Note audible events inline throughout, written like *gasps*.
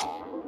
you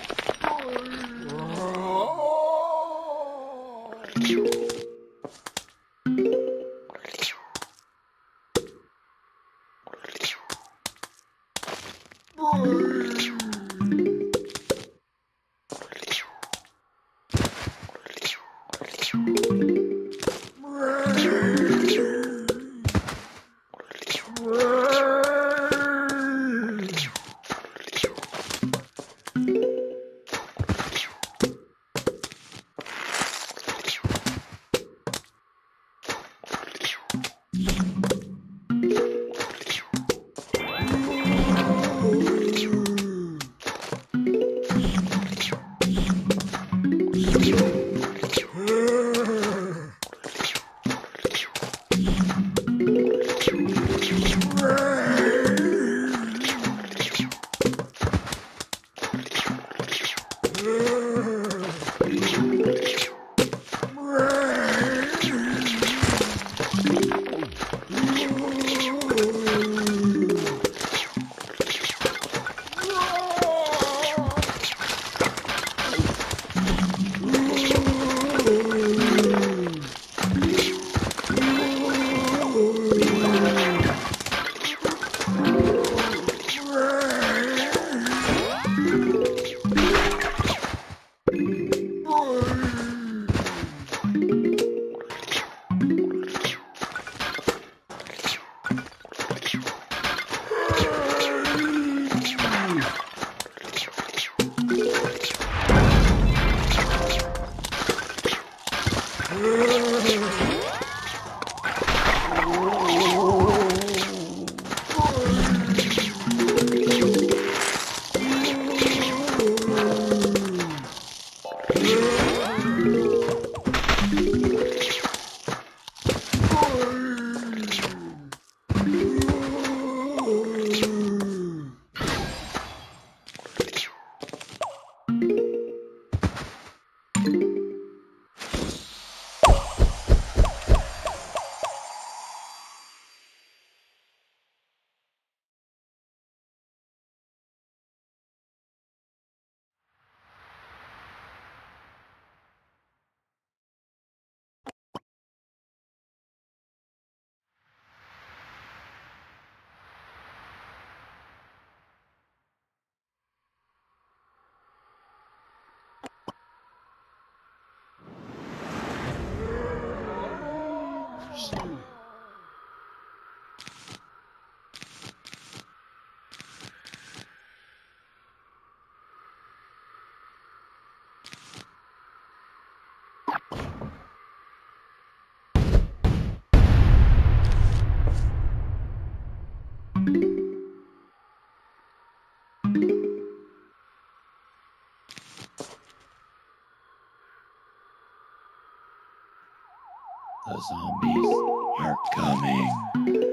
Zombies are coming.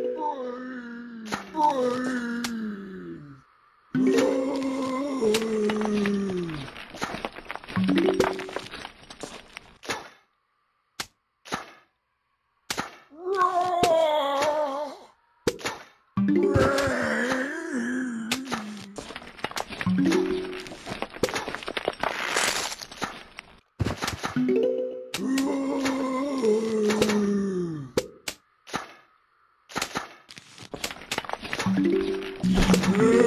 음.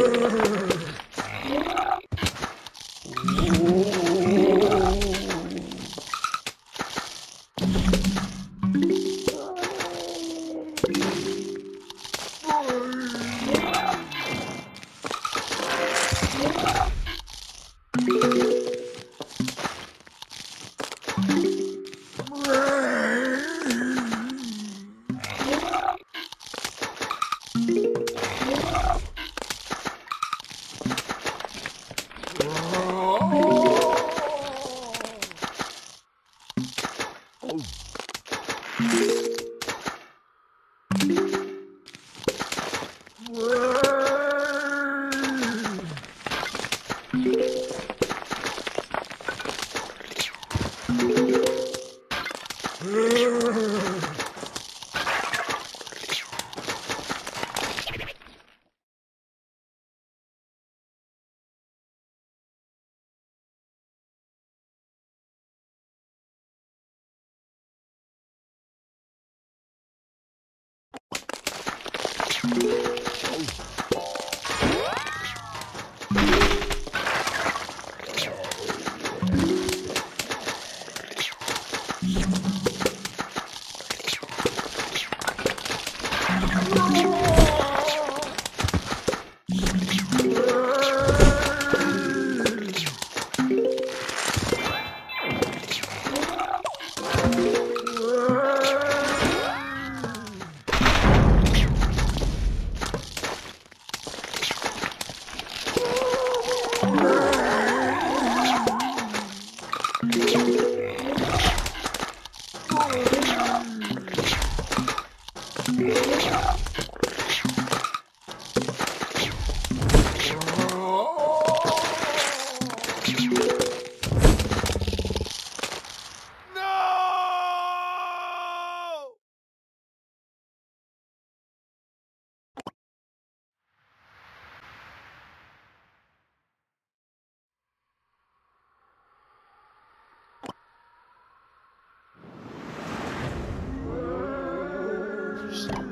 The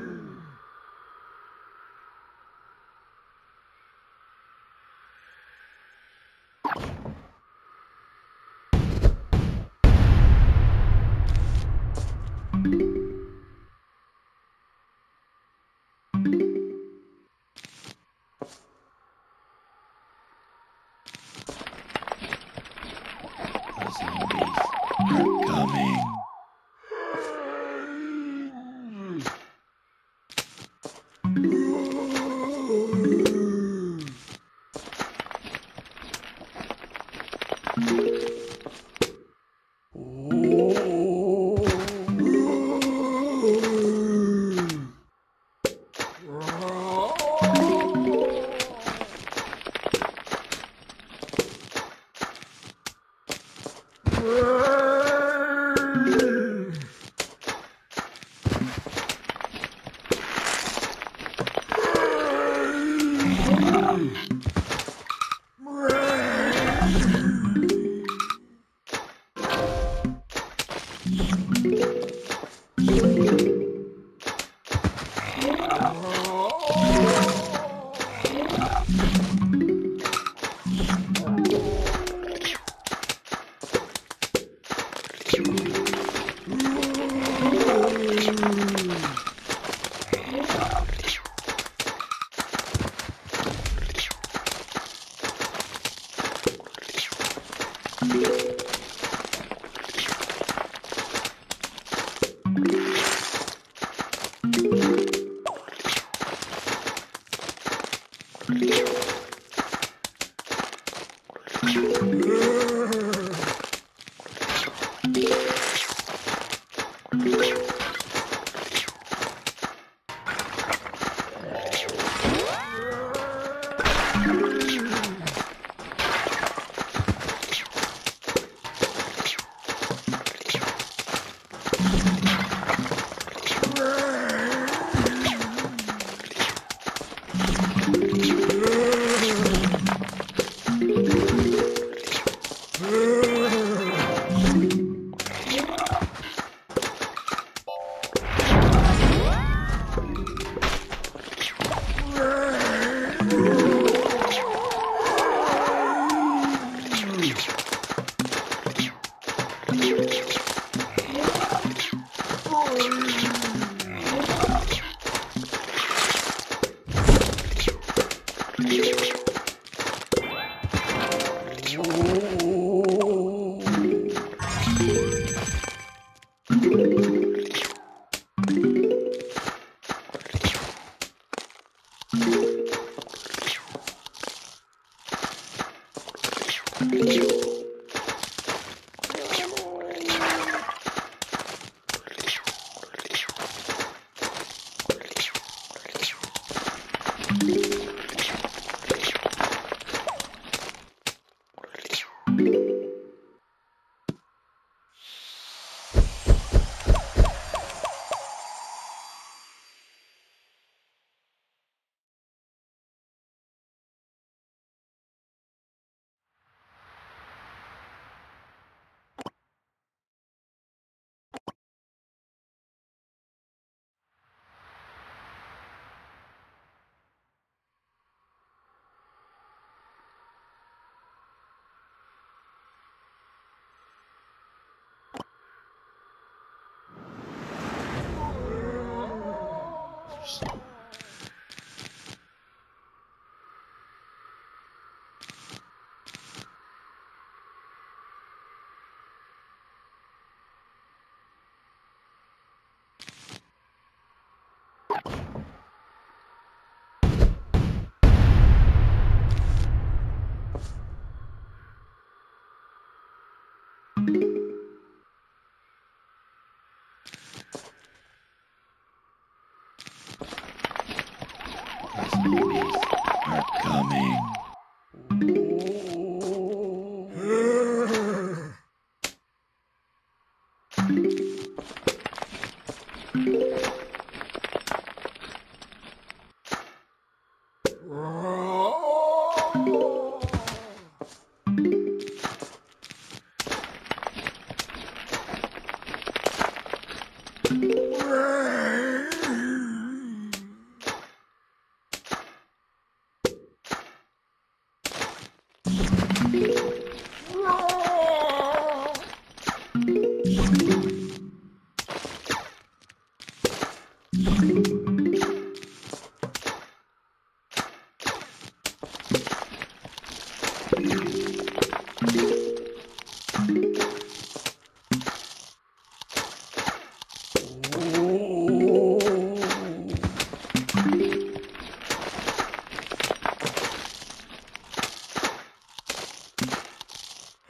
Whoa. Thank you Just...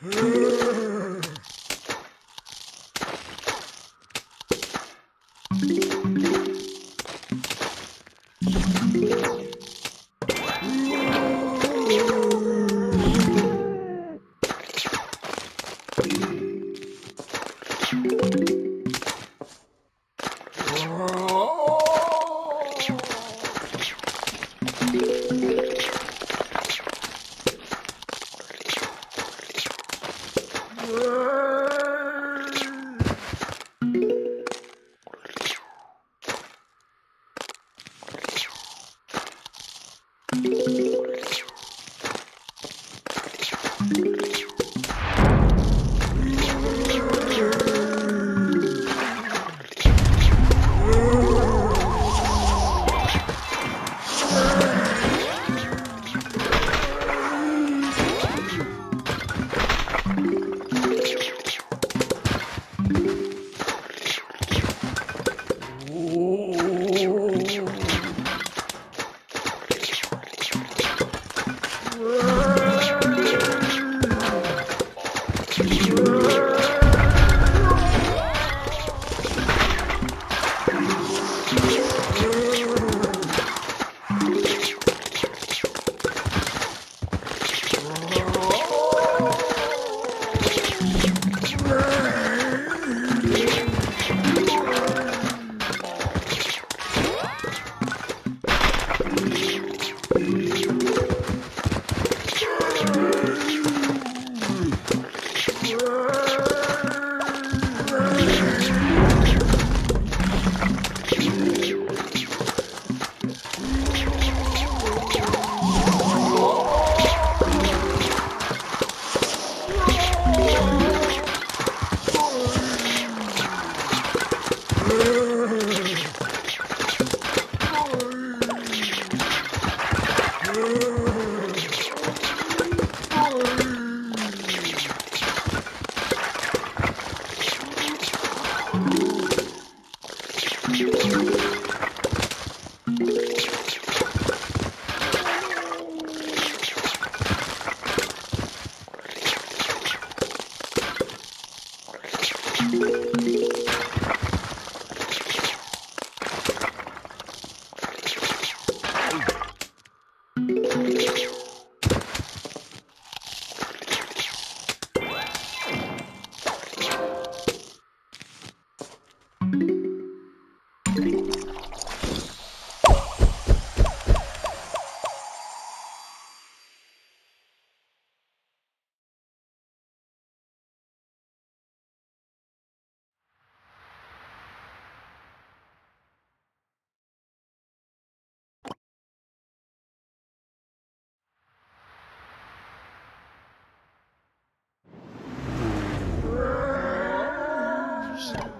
*gasps* *gasps* Hmm. *laughs* Shit.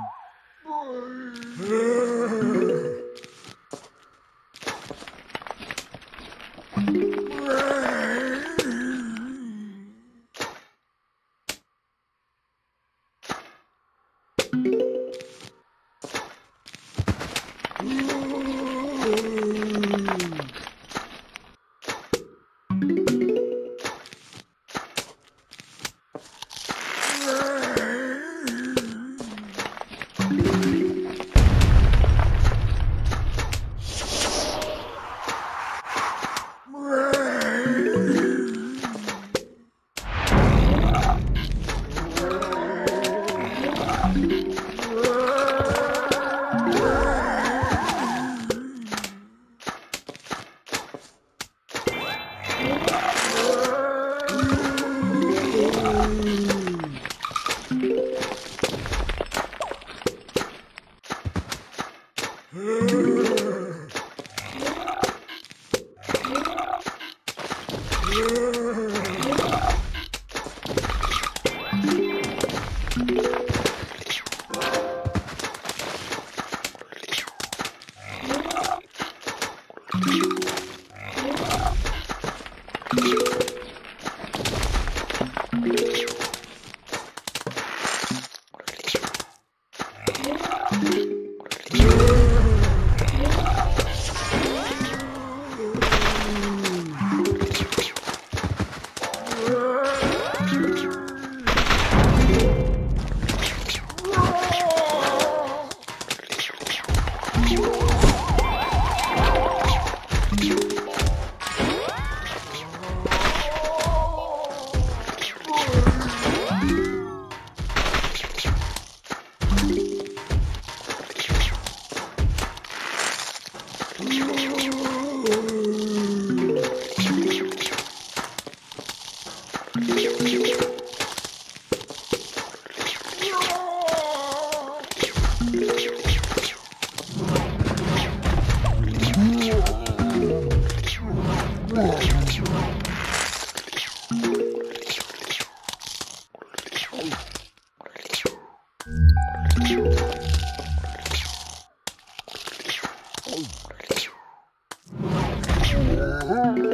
う。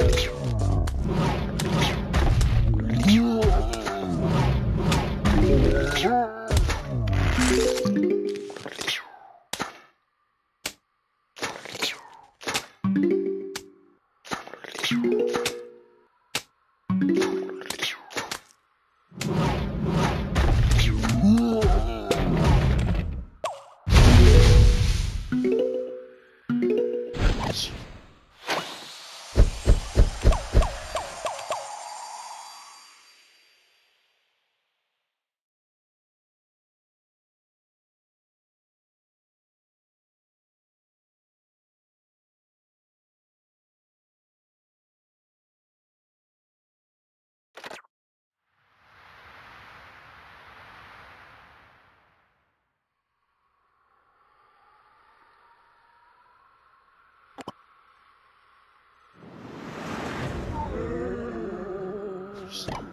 Jerusalem.